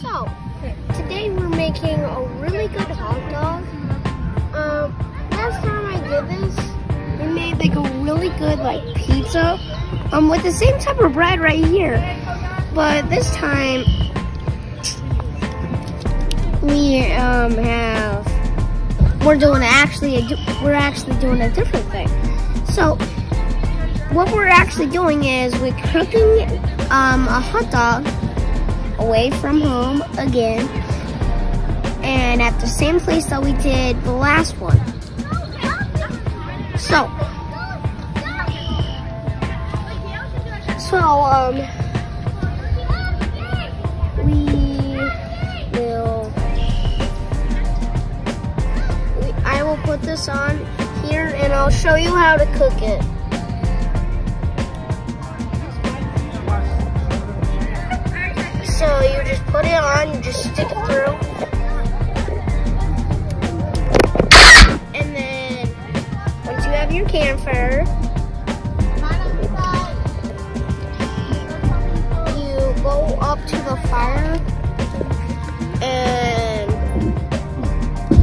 So, today we're making a really good hot dog. Um, last time I did this, we made like a really good like pizza, um, with the same type of bread right here. But this time, we um have we're doing actually a, we're actually doing a different thing. So, what we're actually doing is we're cooking um, a hot dog away from home again and at the same place that we did the last one. So, so um, we will, we, I will put this on here and I'll show you how to cook it. On, you just stick it through. And then once you have your camphor, you go up to the fire and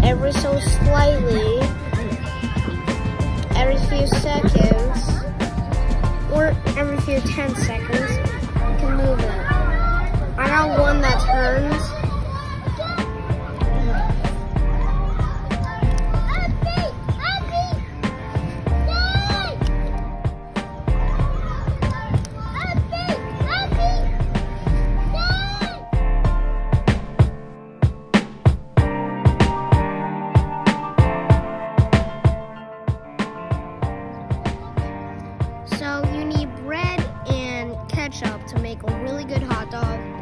ever so slightly, every few seconds, or every few 10 seconds, like a really good hot dog.